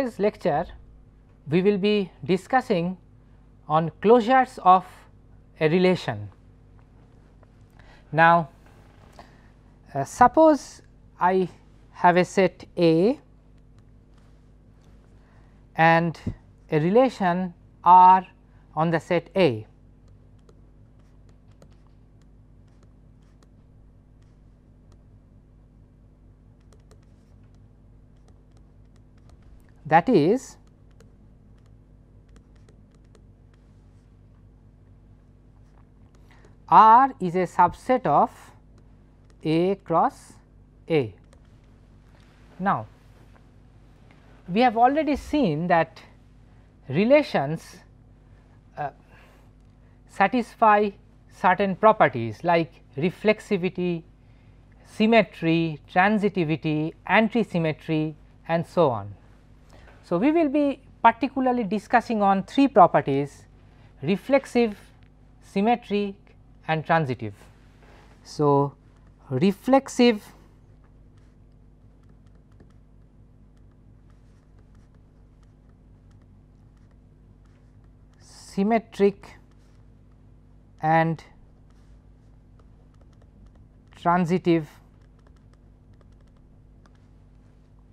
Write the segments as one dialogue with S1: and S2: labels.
S1: Today's lecture, we will be discussing on closures of a relation. Now, uh, suppose I have a set A and a relation R on the set A. That is R is a subset of A cross A. Now, we have already seen that relations uh, satisfy certain properties like reflexivity, symmetry, transitivity, antisymmetry and so on. So, we will be particularly discussing on three properties reflexive, symmetric and transitive. So, reflexive symmetric and transitive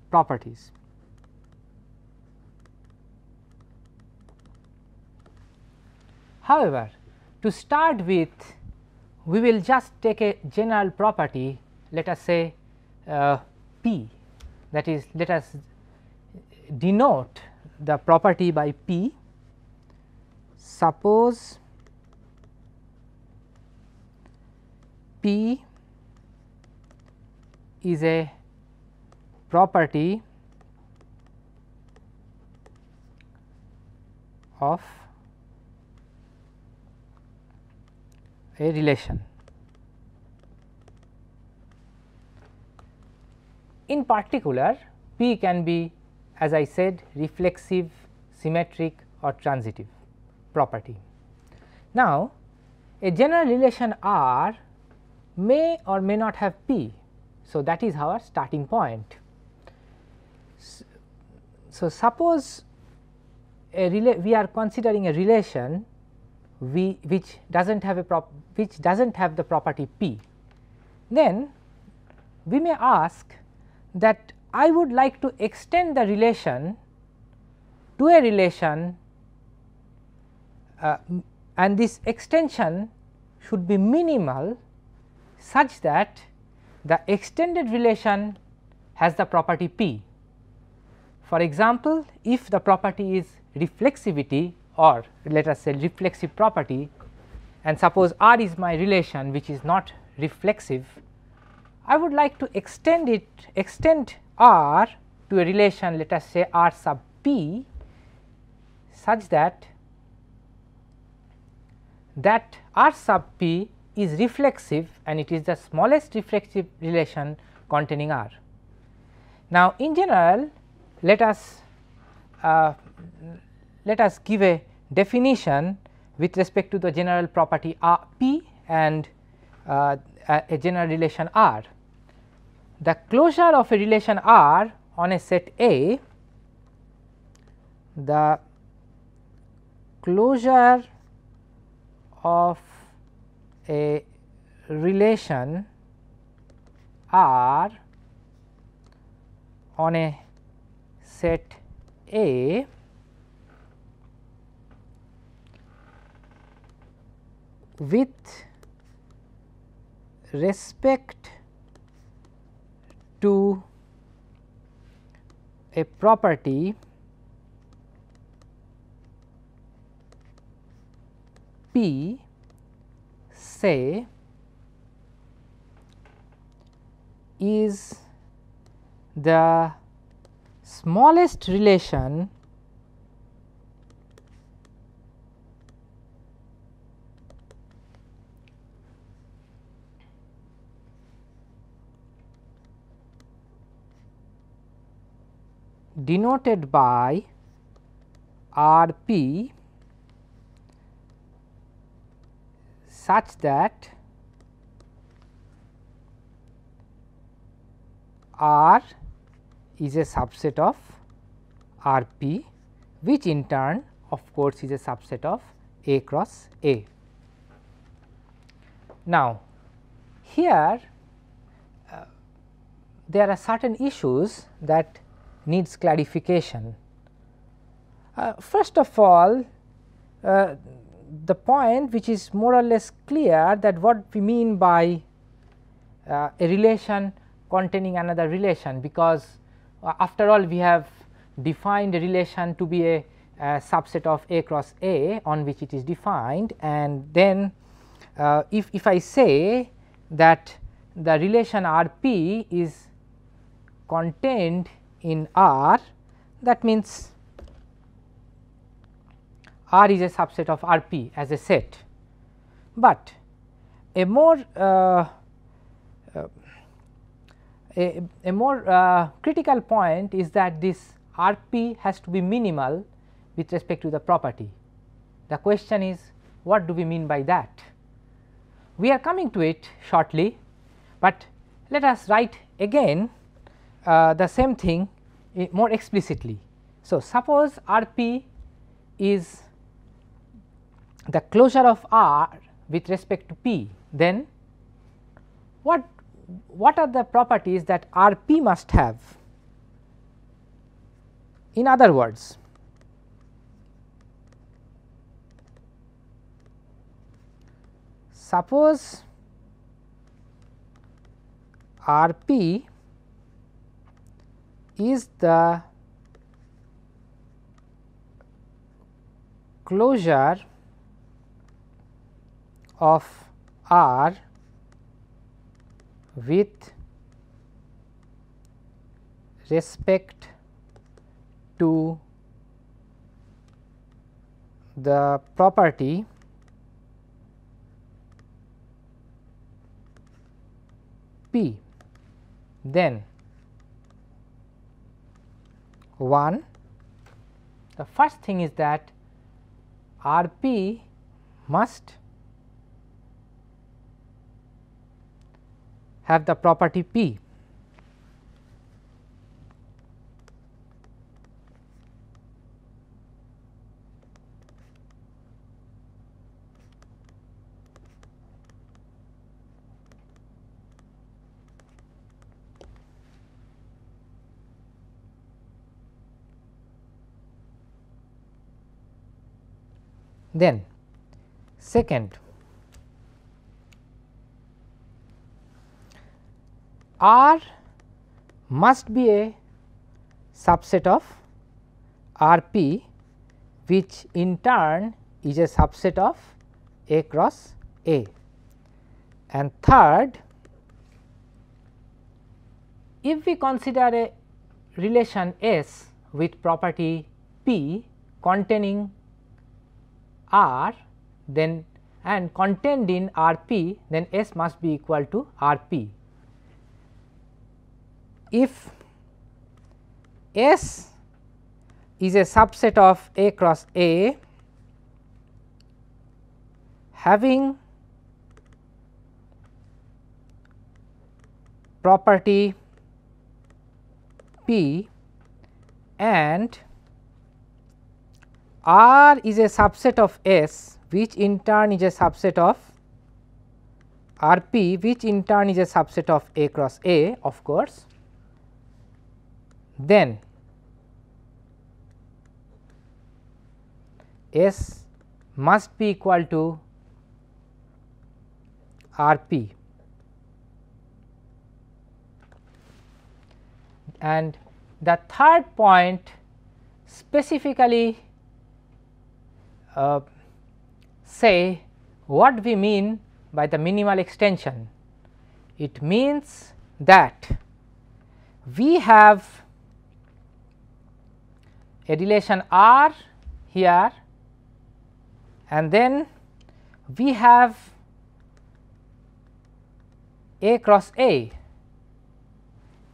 S1: properties. However, to start with we will just take a general property let us say uh, P that is let us denote the property by P. Suppose P is a property of a relation. In particular, P can be as I said reflexive, symmetric or transitive property. Now, a general relation R may or may not have P. So, that is our starting point. So, suppose a we are considering a relation v which does not have a prop which does not have the property p, then we may ask that I would like to extend the relation to a relation uh, and this extension should be minimal such that the extended relation has the property p. For example, if the property is reflexivity or let us say reflexive property and suppose R is my relation which is not reflexive, I would like to extend it extend R to a relation let us say R sub p such that that R sub p is reflexive and it is the smallest reflexive relation containing R. Now, in general let us uh, let us give a definition with respect to the general property R P and uh, a general relation R. The closure of a relation R on a set A, the closure of a relation R on a set A with respect to a property P say is the smallest relation denoted by R p such that R is a subset of R p which in turn of course is a subset of A cross A. Now, here uh, there are certain issues that needs clarification. Uh, first of all, uh, the point which is more or less clear that what we mean by uh, a relation containing another relation because uh, after all we have defined a relation to be a, a, subset of A cross A on which it is defined and then uh, if, if I say that the relation R p is contained in R that means R is a subset of R p as a set, but a more uh, uh, a, a, more uh, critical point is that this R p has to be minimal with respect to the property. The question is what do we mean by that? We are coming to it shortly, but let us write again Uh, the same thing eh, more explicitly. So, suppose R p is the closure of R with respect to P, then what what are the properties that R P must have? In other words, suppose R P is the closure of R with respect to the property P. Then 1 the first thing is that R p must have the property P. Then second R must be a subset of R p which in turn is a subset of A cross A. And third, if we consider a relation S with property P containing R then and contained in R p then S must be equal to R p. If S is a subset of A cross A having property P and R is a subset of S which in turn is a subset of R p which in turn is a subset of A cross A of course. Then S must be equal to R p. And the third point specifically uh, say what we mean by the minimal extension. It means that we have a relation R here and then we have A cross A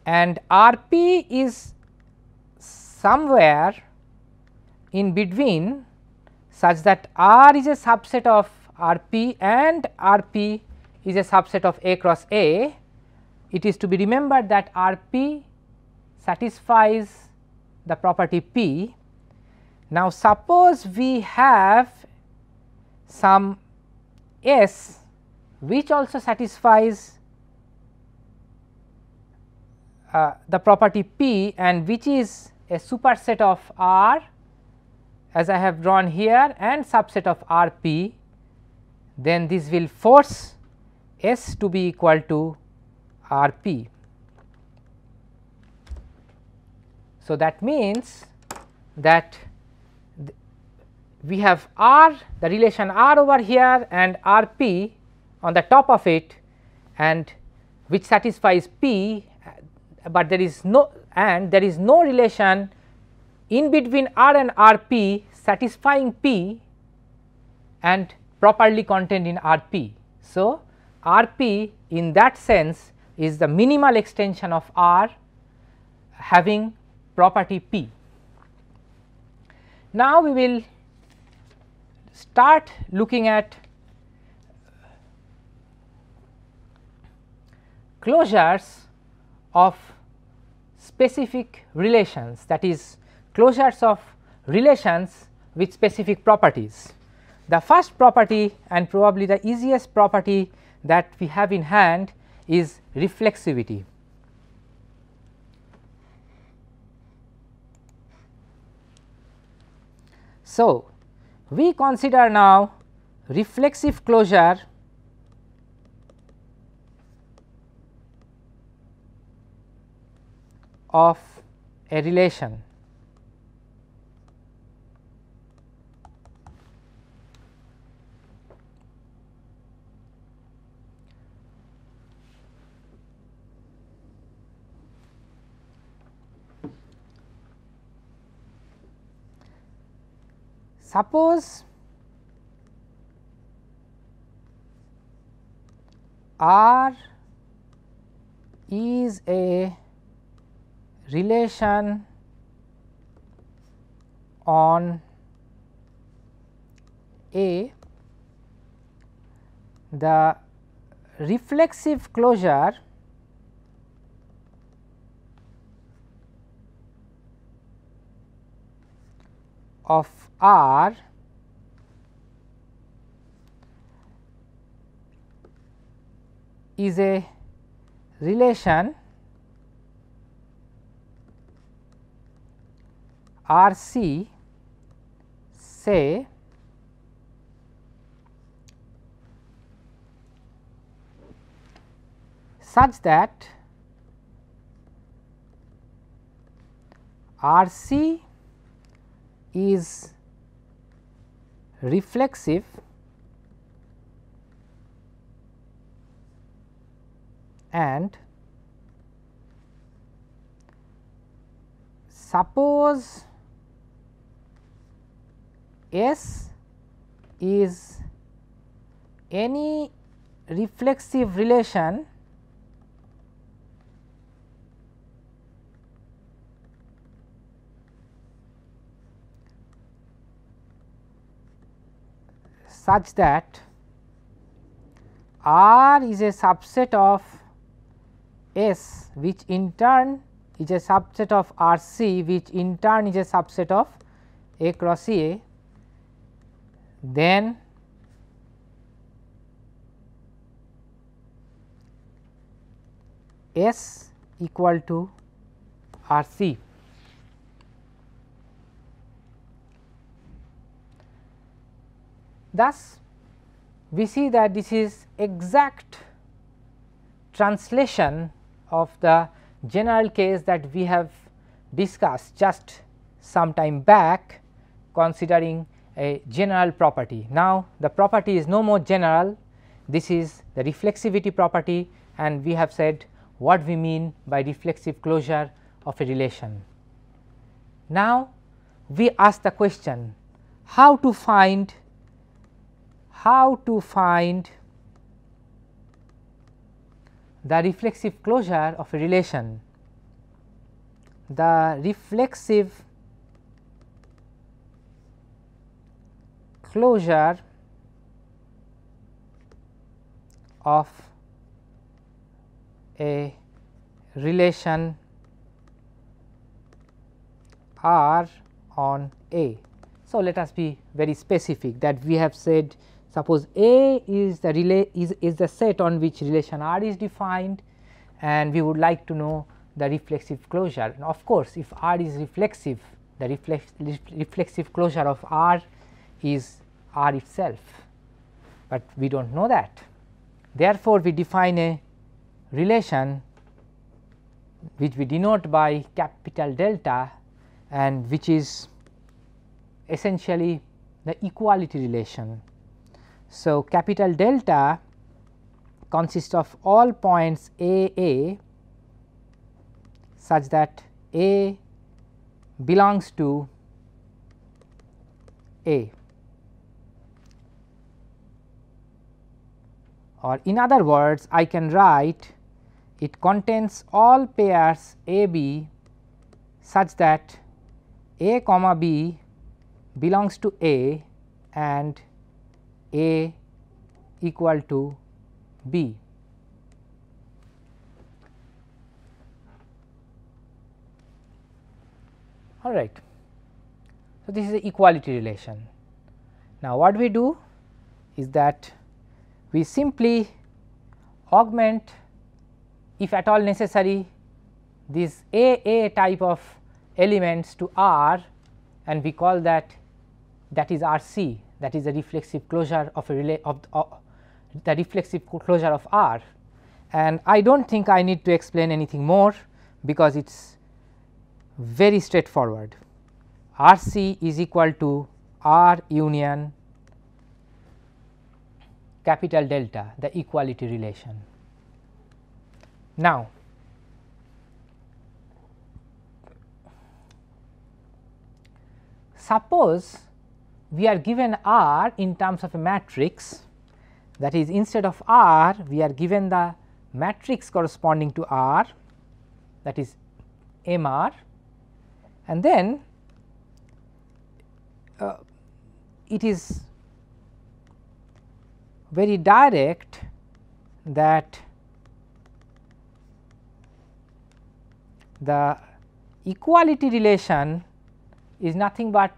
S1: and R p is somewhere in between such that R is a subset of R p and R p is a subset of A cross A. It is to be remembered that R p satisfies the property P. Now, suppose we have some S which also satisfies uh, the property P and which is a superset of R as I have drawn here and subset of R P, then this will force S to be equal to R P. So, that means that we have R the relation R over here and R P on the top of it and which satisfies P, but there is no and there is no relation in between R and R P satisfying P and properly contained in R P. So, R P in that sense is the minimal extension of R having property P. Now, we will start looking at closures of specific relations that is closures of relations with specific properties. The first property and probably the easiest property that we have in hand is reflexivity. So, we consider now reflexive closure of a relation. Suppose R is a relation on A, the reflexive closure of R is a relation R C say such that R C is reflexive and suppose S is any reflexive relation such that R is a subset of S which in turn is a subset of R C which in turn is a subset of A cross A, then S equal to R C. Thus, we see that this is exact translation of the general case that we have discussed just some time back considering a general property. Now, the property is no more general this is the reflexivity property and we have said what we mean by reflexive closure of a relation. Now, we ask the question how to find how to find the reflexive closure of a relation. The reflexive closure of a relation R on A. So, let us be very specific that we have said suppose A is the relay is, is the set on which relation R is defined and we would like to know the reflexive closure. Now, of course, if R is reflexive the reflex, reflexive closure of R is R itself, but we do not know that. Therefore, we define a relation which we denote by capital delta and which is essentially the equality relation. So, capital delta consists of all points A A such that A belongs to A. Or in other words I can write it contains all pairs A B such that A comma B belongs to A and A equal to B. All right. So, this is the equality relation. Now, what we do is that we simply augment if at all necessary this A A type of elements to R and we call that that is R C that is the reflexive closure of a relay of uh, the reflexive closure of R and I do not think I need to explain anything more because it is very straightforward R C is equal to R union capital delta the equality relation. Now, suppose we are given R in terms of a matrix. That is instead of R we are given the matrix corresponding to R that is M R. And then uh, it is very direct that the equality relation is nothing but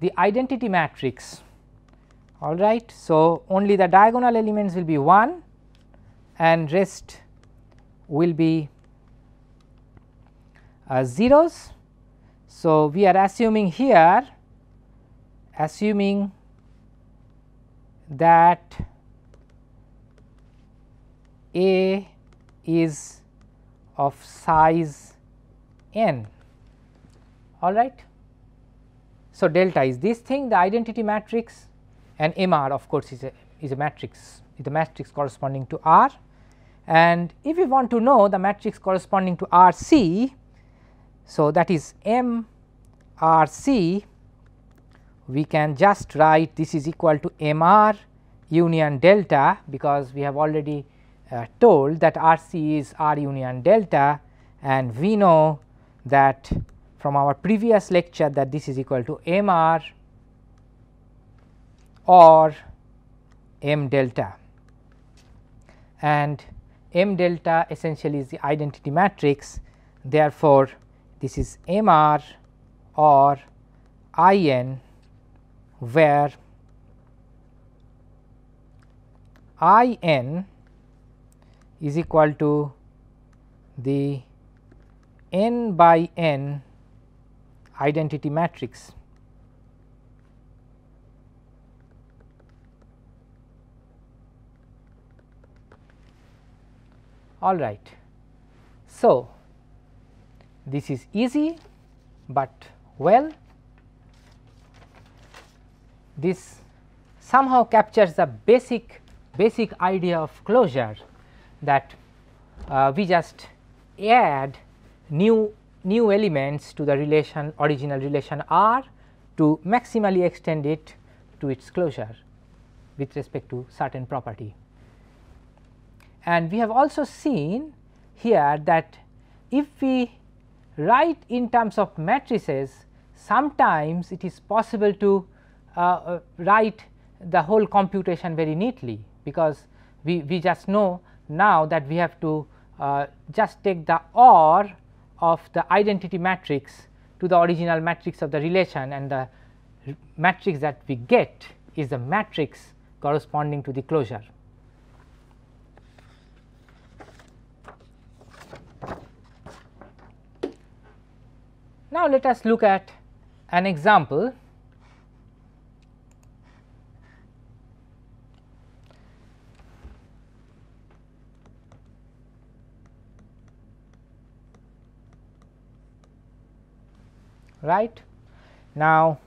S1: the identity matrix all right. So, only the diagonal elements will be 1 and rest will be uh, zeros. So, we are assuming here assuming that A is of size n all right. So, delta is this thing the identity matrix and MR of course is a is a matrix is the matrix corresponding to R. And if we want to know the matrix corresponding to RC so that is M R C we can just write this is equal to M R union delta because we have already uh, told that R C is R union delta and we know that from our previous lecture that this is equal to M R or M delta. And M delta essentially is the identity matrix. Therefore, this is M R or I n where I n is equal to the n by n identity matrix. All right. So, this is easy, but well this somehow captures the basic basic idea of closure that uh, we just add new new elements to the relation original relation R to maximally extend it to its closure with respect to certain property. And we have also seen here that if we write in terms of matrices sometimes it is possible to uh, uh, write the whole computation very neatly because we, we just know now that we have to uh, just take the OR of the identity matrix to the original matrix of the relation and the matrix that we get is the matrix corresponding to the closure. Now, let us look at an example right. Now,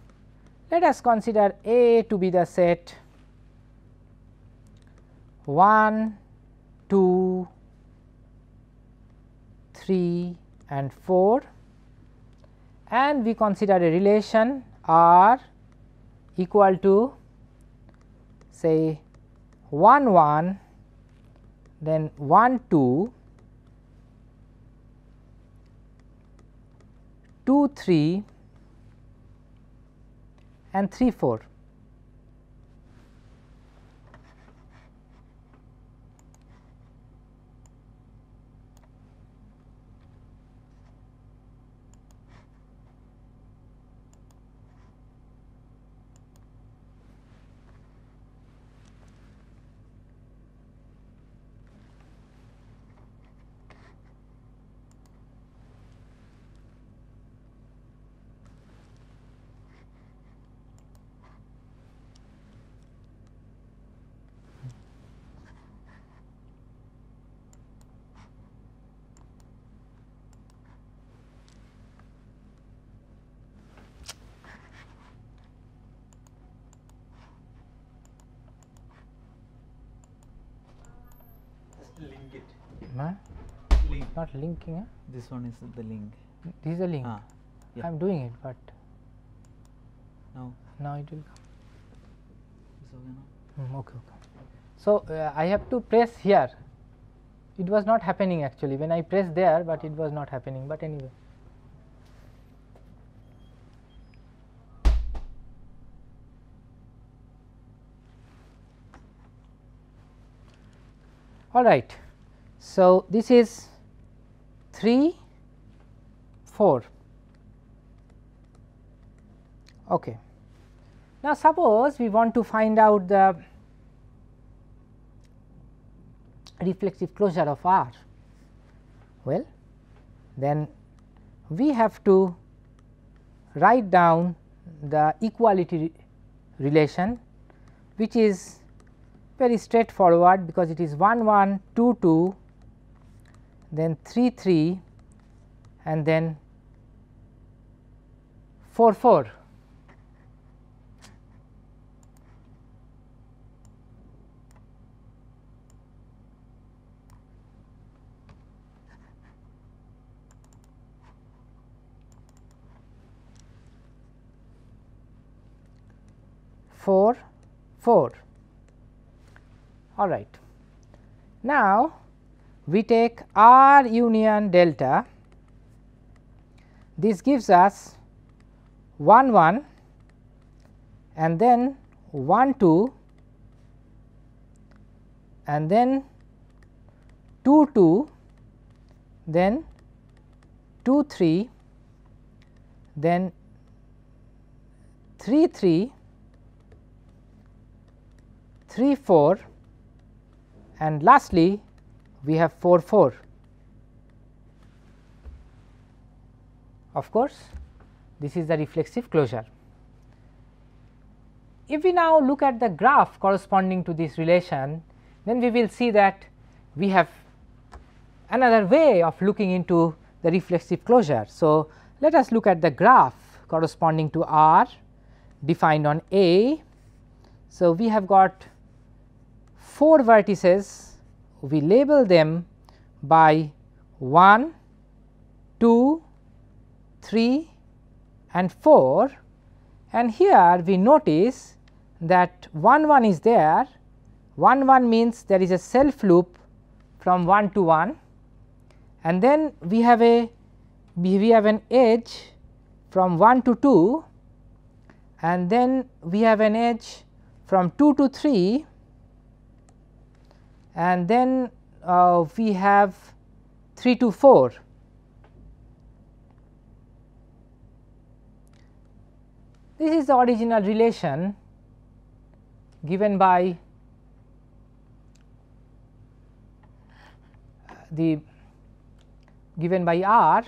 S1: let us consider A to be the set 1, 2, 3 and 4 and we consider a relation R equal to say 1 1 then 1 2 2 3 and 3 4.
S2: Link it.
S1: Huh?
S2: Link.
S1: Not linking, huh?
S2: This one is the link.
S1: this is a link.
S2: Ah, yeah.
S1: I am doing it, but
S2: Now
S1: now it will come.
S2: it's okay now.
S1: Mm, okay, okay. So, uh, I have to press here. It was not happening actually when I pressed there, but it was not happening. But anyway, all right. So, this is 3 4 okay. Now, suppose we want to find out the reflexive closure of R well then we have to write down the equality re relation which is very straightforward because it is 1 1 2 2 then 3 3 and then 4 4. Four, four. All right. Now, we take R union delta this gives us 1 1 and then 1 2 and then 2 2 then 2 3 then 3 3 3 4 and lastly we have 4 4. Of course, this is the reflexive closure. If we now look at the graph corresponding to this relation, then we will see that we have another way of looking into the reflexive closure. So, let us look at the graph corresponding to R defined on A. So, we have got 4 vertices we label them by 1, 2, 3 and 4 and here we notice that 1 1 is there. 1 1 means there is a self loop from 1 to 1 and then we have a we have an edge from 1 to 2 and then we have an edge from 2 to 3 and then uh, we have 3 to 4. This is the original relation given by the given by R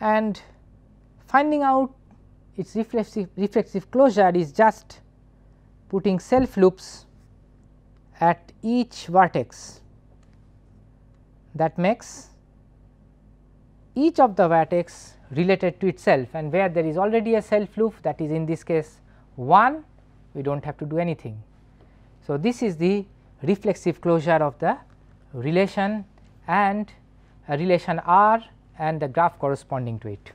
S1: and finding out its reflexive, reflexive closure is just putting self loops at each vertex that makes each of the vertex related to itself and where there is already a self loop that is in this case 1 we do not have to do anything. So, this is the reflexive closure of the relation and a relation R and the graph corresponding to it.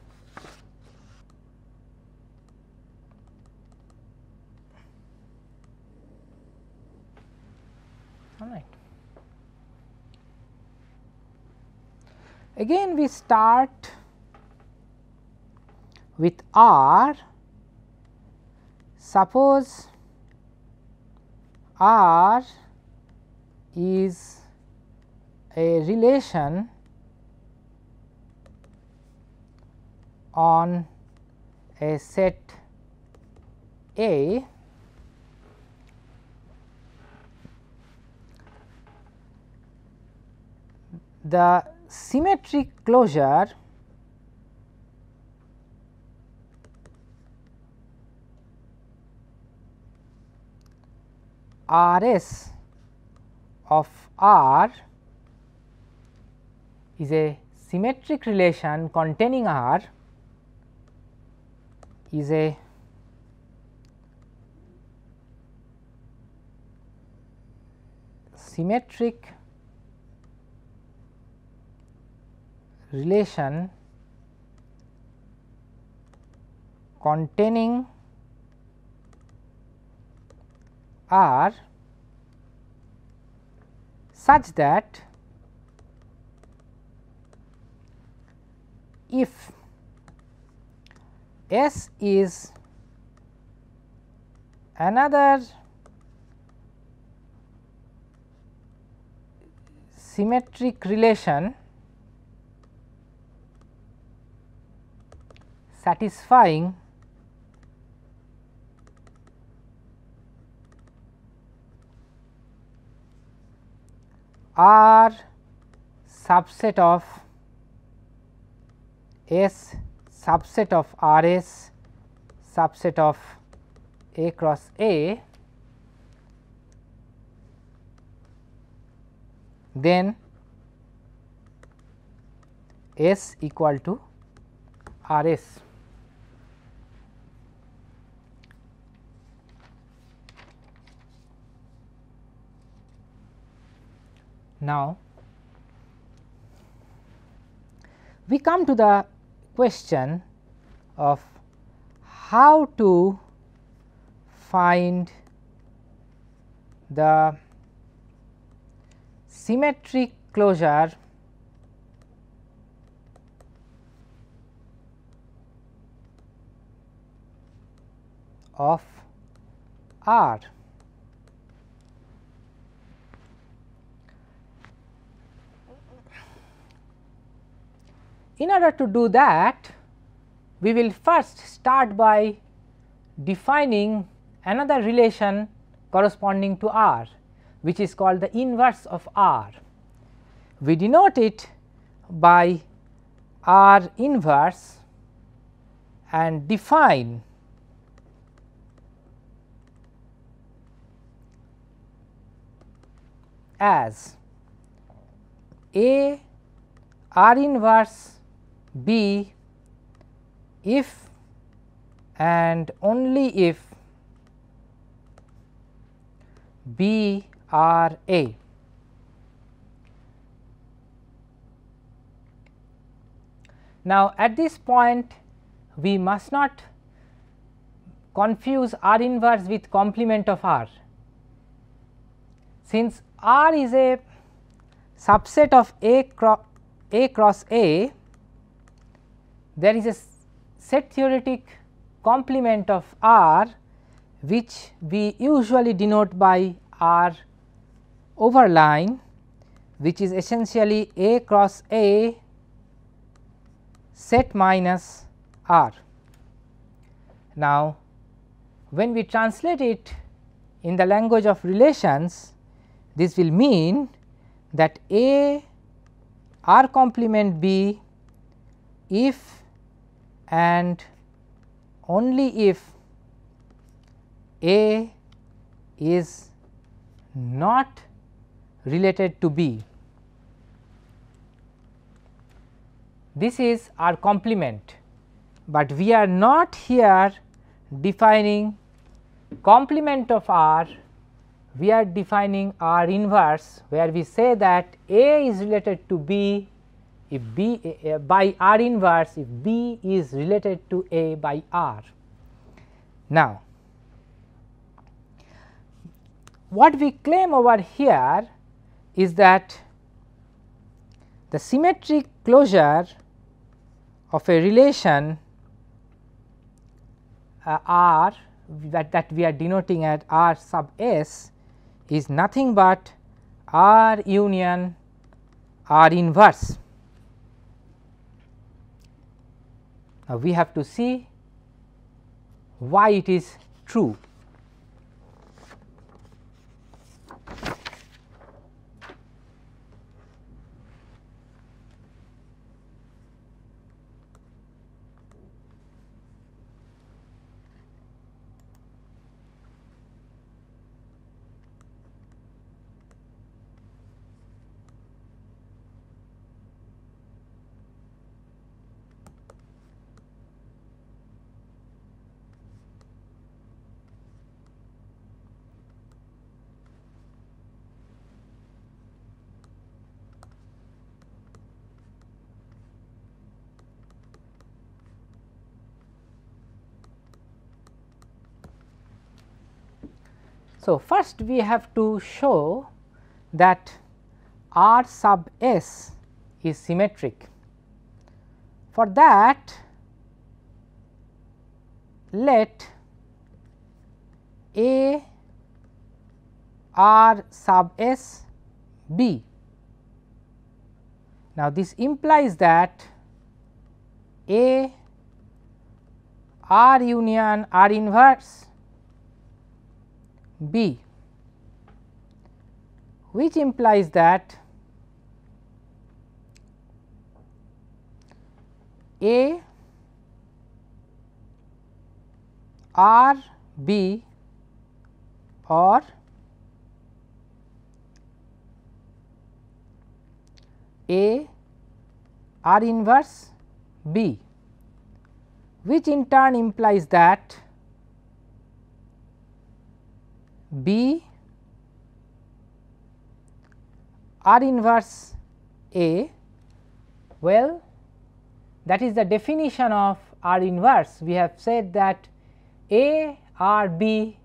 S1: Again we start with R, suppose R is a relation on a set A the symmetric closure R s of R is a symmetric relation containing R is a symmetric relation containing R such that if S is another symmetric relation satisfying R subset of S subset of R s subset of A cross A, then S equal to R s. Now, we come to the question of how to find the symmetric closure of R. In order to do that, we will first start by defining another relation corresponding to R, which is called the inverse of R. We denote it by R inverse and define as A R inverse B if and only if B R A. Now, at this point we must not confuse R inverse with complement of R. Since R is a subset of A, cro A cross A, there is a set theoretic complement of R which we usually denote by R overline which is essentially A cross A set minus R. Now, when we translate it in the language of relations, this will mean that A R complement B if and only if A is not related to B. This is our complement, but we are not here defining complement of R, we are defining R inverse where we say that A is related to B if B uh, by R inverse if B is related to A by R. Now, what we claim over here is that the symmetric closure of a relation uh, R that, that we are denoting at R sub s is nothing but R union R inverse. Now, we have to see why it is true. So, first we have to show that R sub s is symmetric. For that let A R sub s be. Now, this implies that A R union R inverse B which implies that A R B or A R inverse B which in turn implies that B R inverse A well that is the definition of R inverse we have said that A R B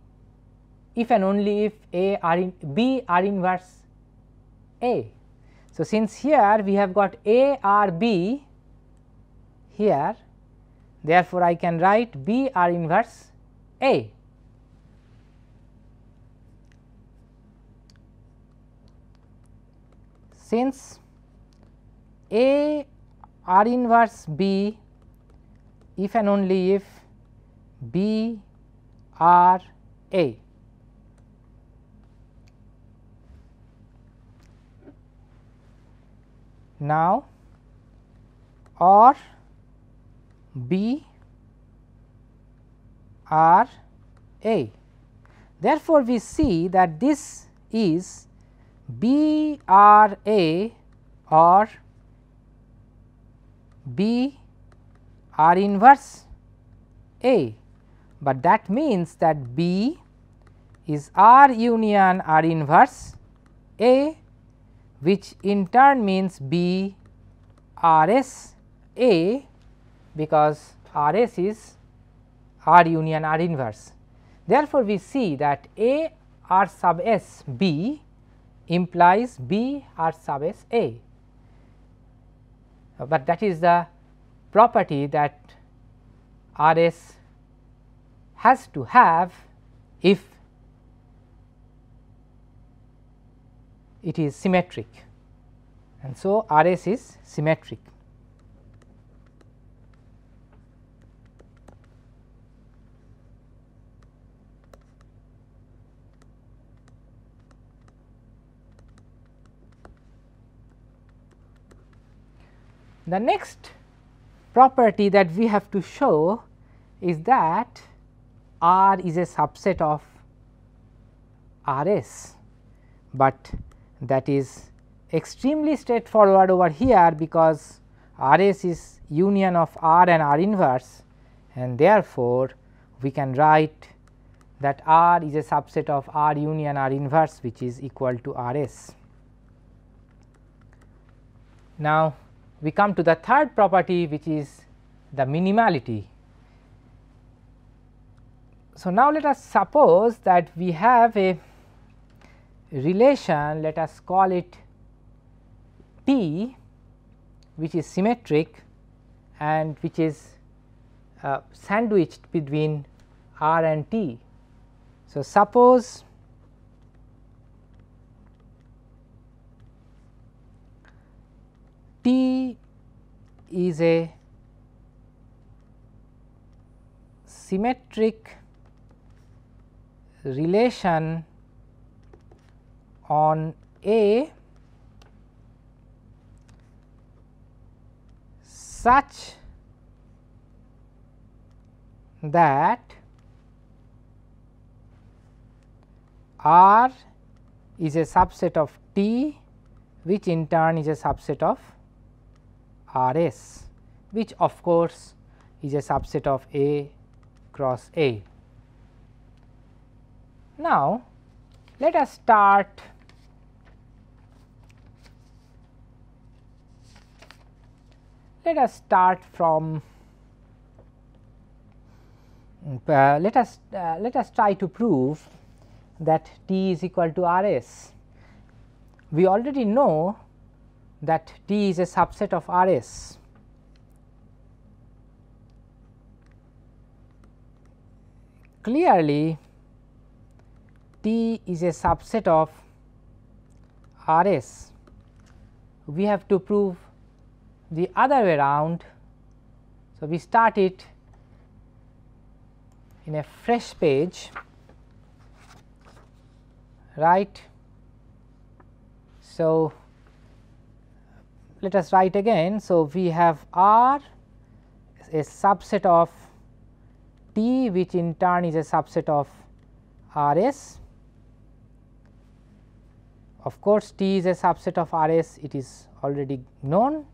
S1: if and only if A R in B R inverse A. So, since here we have got A R B here therefore, I can write B R inverse A. since A R inverse B if and only if B R A. Now, or B R A. Therefore, we see that this is B R A or B R inverse A, but that means that B is R union R inverse A which in turn means B R S A because R S is R union R inverse. Therefore, we see that A R sub S B implies B R sub S A, but that is the property that R S has to have if it is symmetric and so R S is symmetric. The next property that we have to show is that R is a subset of R s, but that is extremely straightforward over here because R s is union of R and R inverse and therefore, we can write that R is a subset of R union R inverse which is equal to R s. Now, we come to the third property which is the minimality. So, now let us suppose that we have a relation let us call it T which is symmetric and which is uh, sandwiched between R and T. So, suppose T is a symmetric relation on A such that R is a subset of T which in turn is a subset of R s which of course is a subset of A cross A. Now, let us start let us start from uh, let us uh, let us try to prove that T is equal to R s. We already know that T is a subset of R s. Clearly, T is a subset of R s. We have to prove the other way around. So, we start it in a fresh page right. So, let us write again. So, we have R a subset of T which in turn is a subset of R s. Of course, T is a subset of R s it is already known.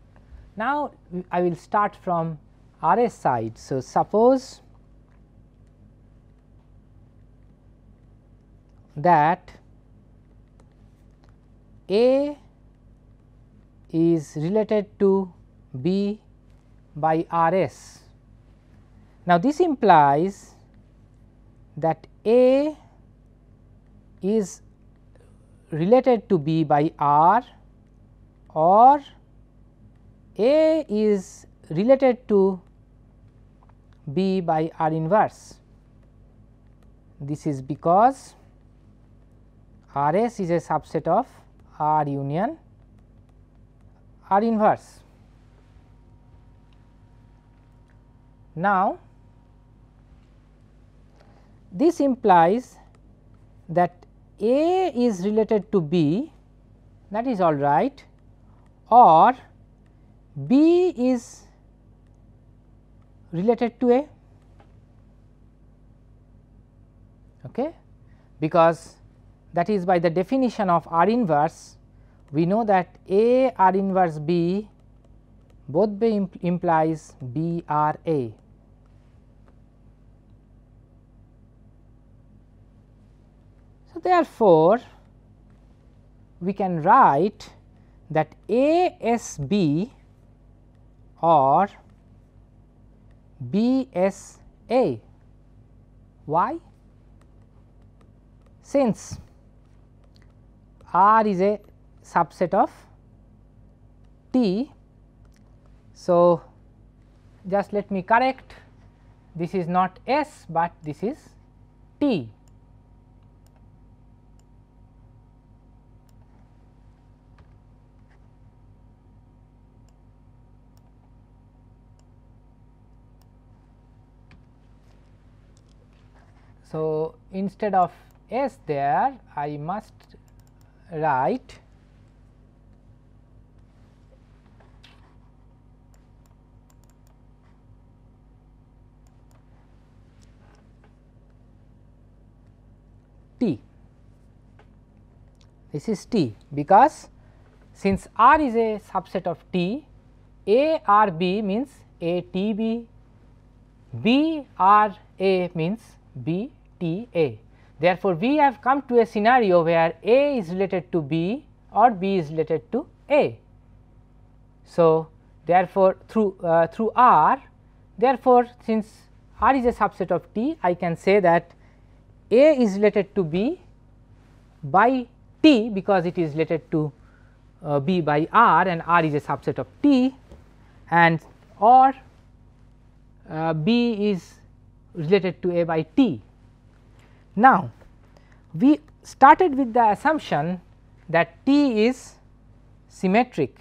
S1: Now, I will start from R s side. So, suppose that A is related to B by R s. Now, this implies that A is related to B by R or A is related to B by R inverse. This is because R s is a subset of R union R inverse. Now, this implies that A is related to B that is all right or B is related to A okay, because that is by the definition of R inverse we know that A R inverse B both B impl implies B R A. So, therefore, we can write that A S B or B S A. Why? Since R is a subset of T. So, just let me correct this is not S, but this is T. So, instead of S there I must write this is T because since R is a subset of T A R B means A T B, B R A means B T A. Therefore, we have come to a scenario where A is related to B or B is related to A. So, therefore, through uh, through R therefore, since R is a subset of T I can say that A is related to B by T because it is related to uh, B by R and R is a subset of T and or uh, B is related to A by T. Now, we started with the assumption that T is symmetric.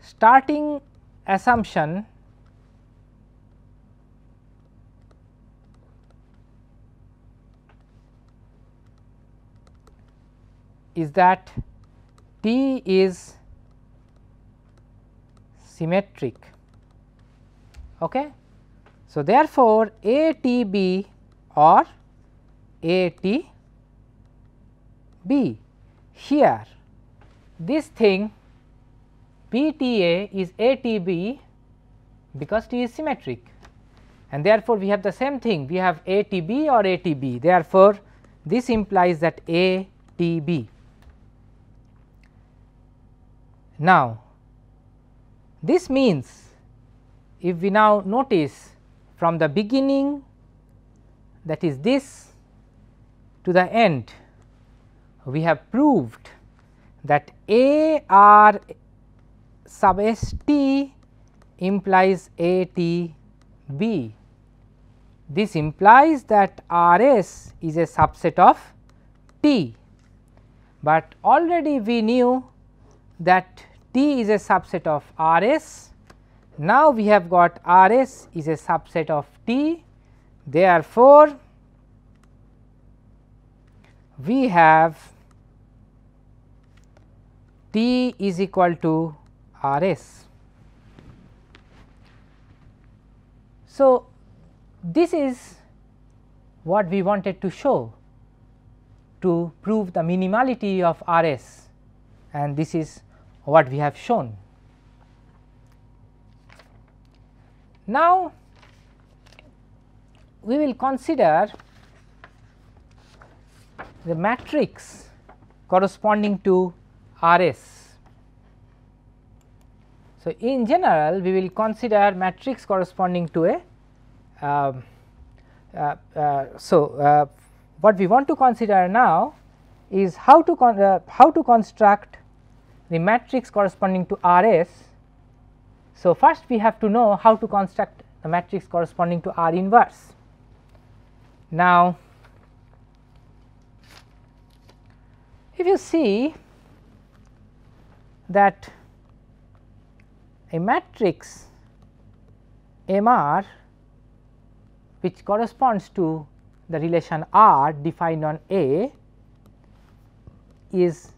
S1: Starting assumption is that T is symmetric. Okay. So, therefore, A T B or A T B here this thing B T A is A T B because T is symmetric and therefore, we have the same thing we have A T B or A T B therefore, this implies that A T B. Now, this means if we now notice from the beginning that is this to the end we have proved that A R sub S T implies A T B. This implies that R S is a subset of T, but already we knew that T is a subset of R S. Now, we have got R S is a subset of T. Therefore, we have T is equal to R S. So, this is what we wanted to show to prove the minimality of R S and this is what we have shown. Now, we will consider the matrix corresponding to R s. So, in general we will consider matrix corresponding to a uh, uh, uh, so uh, what we want to consider now is how to uh, how to construct the matrix corresponding to R s. So, first we have to know how to construct the matrix corresponding to R inverse. Now, if you see that a matrix M r which corresponds to the relation R defined on A is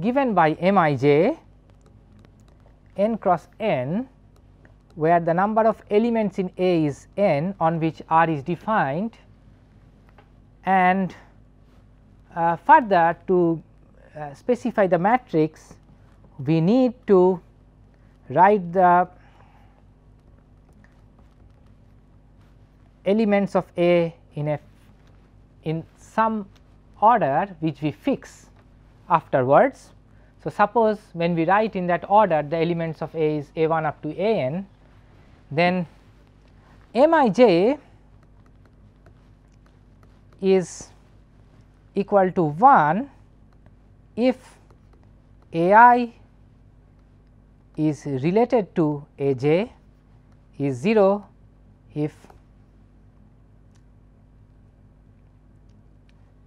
S1: given by M i j n cross n where the number of elements in A is n on which R is defined and uh, further to uh, specify the matrix we need to write the elements of A in a in some order which we fix afterwards. So, suppose when we write in that order the elements of A is A 1 up to A n, then M i j is equal to 1 if A i is related to A j is 0 if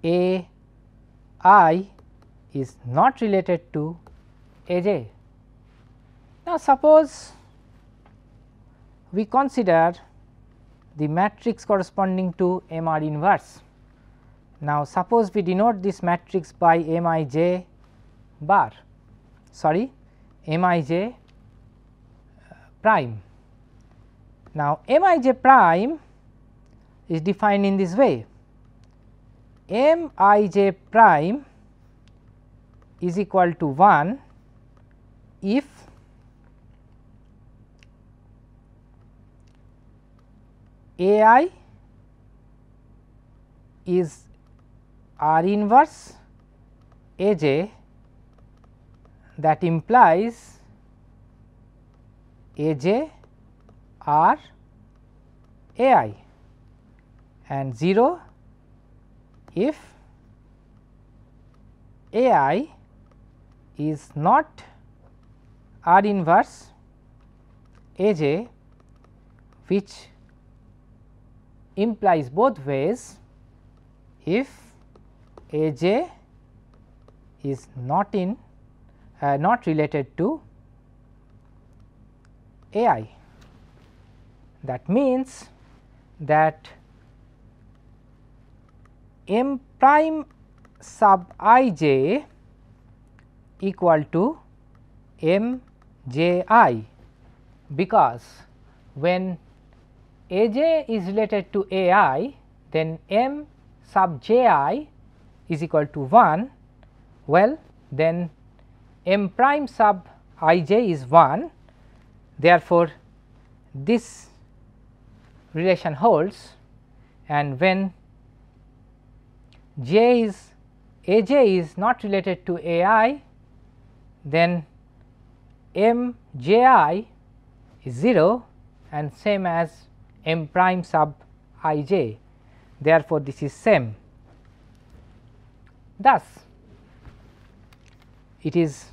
S1: A i is not related to A j. Now, suppose we consider the matrix corresponding to M r inverse. Now, suppose we denote this matrix by M i j bar sorry M i j uh, prime. Now, m i j prime is defined in this way m i j prime is equal to 1 if a i is R inverse A j that implies A j R A i and 0 if A i is not R inverse A j which implies both ways if A j is not in uh, not related to A i. That means that m prime sub i j equal to m j i because when a j is related to a i then m sub j i is equal to 1 well then m prime sub i j is 1 therefore, this relation holds. And when j is a j is not related to a i then m j i is 0 and same as m prime sub i j therefore, this is same. Thus, it is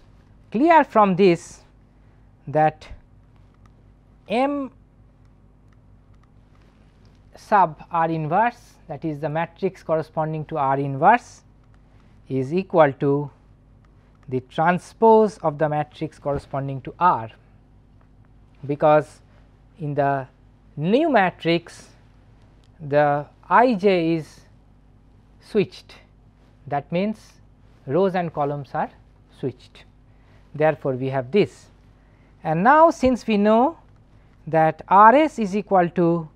S1: clear from this that M sub R inverse that is the matrix corresponding to R inverse is equal to the transpose of the matrix corresponding to R, because in the new matrix the i j is switched that means rows and columns are switched. Therefore, we have this and now since we know that R s is equal to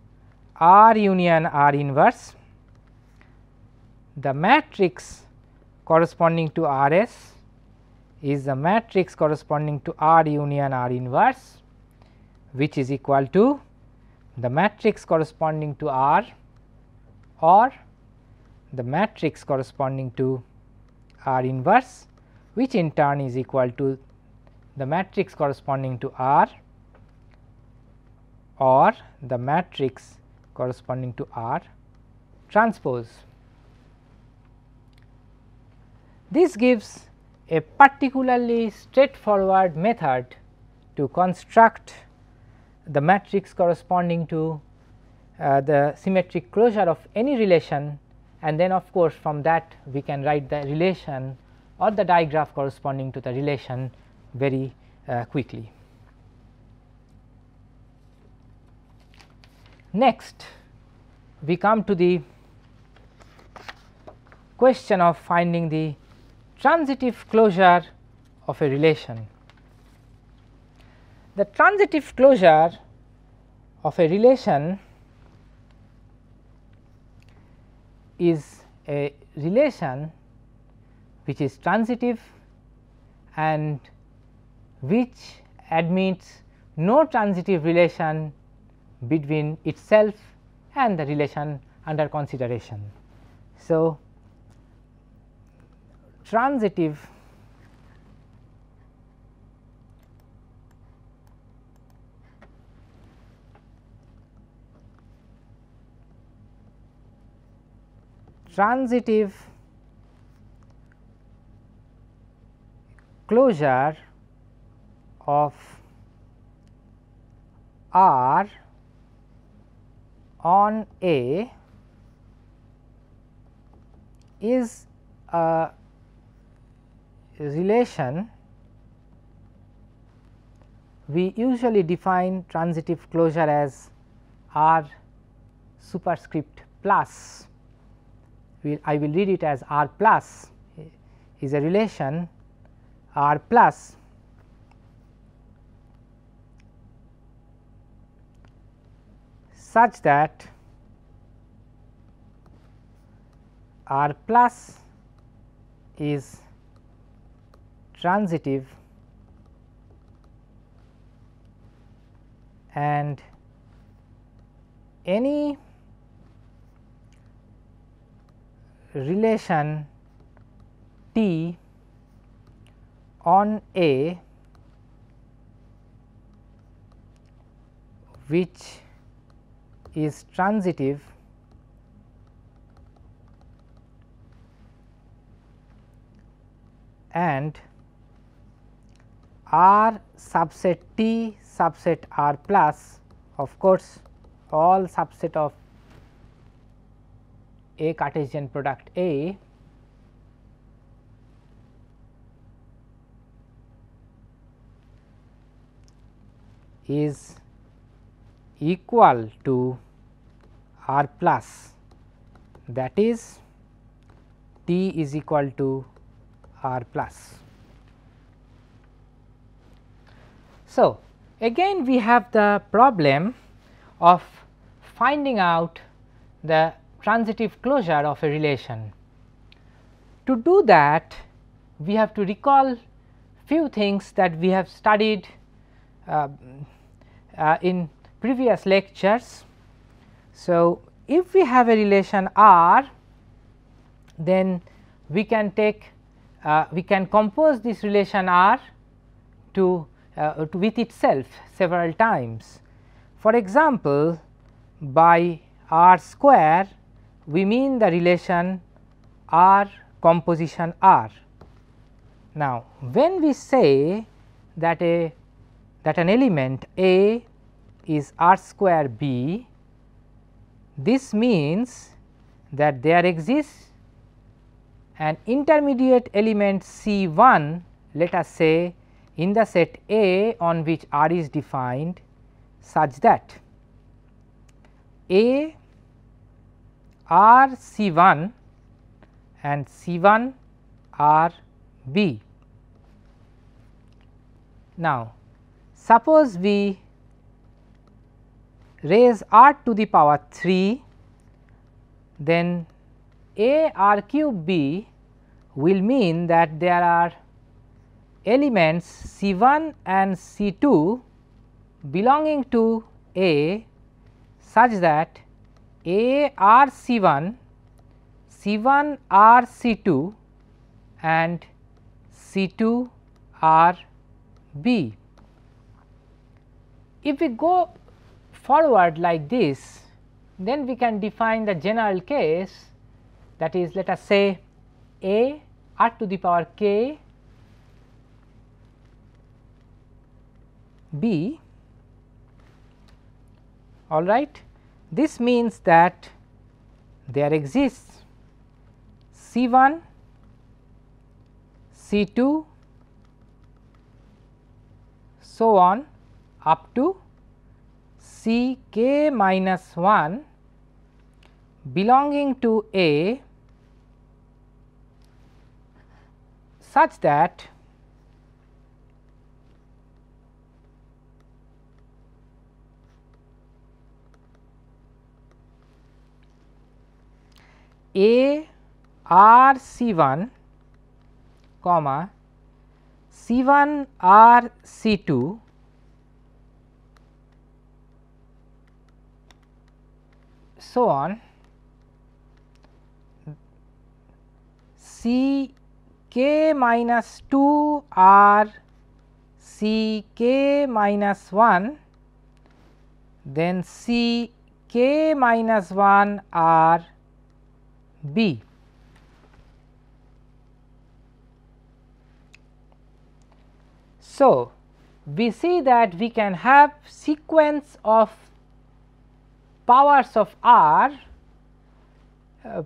S1: R union R inverse, the matrix corresponding to R s is the matrix corresponding to R union R inverse which is equal to the matrix corresponding to R or the matrix corresponding to R inverse which in turn is equal to the matrix corresponding to R or the matrix corresponding to R transpose. This gives a particularly straightforward method to construct the matrix corresponding to uh, the symmetric closure of any relation and then of course, from that we can write the relation or the digraph corresponding to the relation very uh, quickly. Next we come to the question of finding the transitive closure of a relation. The transitive closure of a relation is a relation which is transitive and which admits no transitive relation between itself and the relation under consideration. So, transitive transitive closure of R on A is a relation we usually define transitive closure as R superscript plus. Will I will read it as R plus is a relation R plus such that R plus is transitive and any relation T on A which is transitive and R subset T subset R plus of course, all subset of A Cartesian product A is equal to R plus that is T is equal to R plus. So, again we have the problem of finding out the transitive closure of a relation. To do that we have to recall few things that we have studied uh, uh, in previous lectures. So, if we have a relation R then we can take uh, we can compose this relation R to, uh, with itself several times. For example, by R square we mean the relation R composition R. Now, when we say that a that an element A is R square B, this means that there exists an intermediate element C 1 let us say in the set A on which R is defined such that A R C 1 and C 1 R B. Now, suppose we raise r to the power 3 then a r cube b will mean that there are elements C 1 and C 2 belonging to A such that A R C 1, C 1 R C 2 and C 2 R B. If we go forward like this, then we can define the general case that is let us say A r to the power k b all right. This means that there exists C 1, C 2 so on up to C k minus 1 belonging to A such that A R C one comma C one R C two so on C K minus two R C K minus one then C K minus one R B. So, we see that we can have sequence of powers of R uh,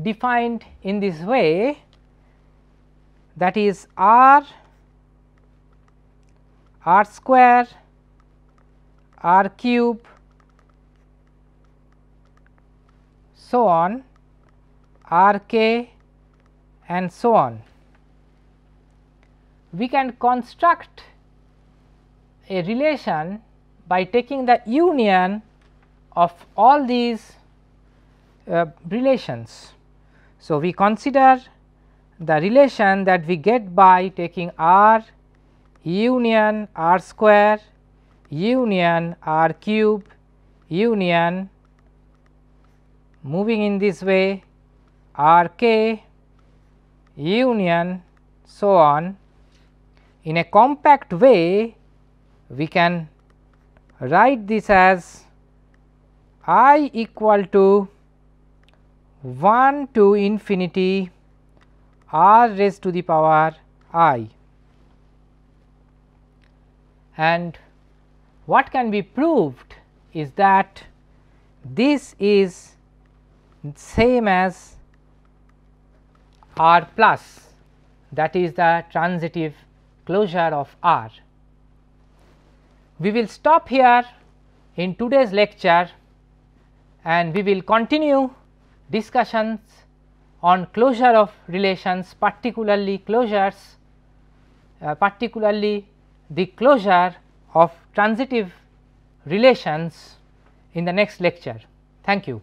S1: defined in this way that is R R square R cube so on R k and so on. We can construct a relation by taking the union of all these uh, relations. So, we consider the relation that we get by taking r union r square union r cube union moving in this way r k union so on. In a compact way we can write this as i equal to 1 to infinity r raised to the power i. And what can be proved is that this is same as r plus that is the transitive closure of r. We will stop here in today's lecture and we will continue discussions on closure of relations particularly closures uh, particularly the closure of transitive relations in the next lecture. Thank you.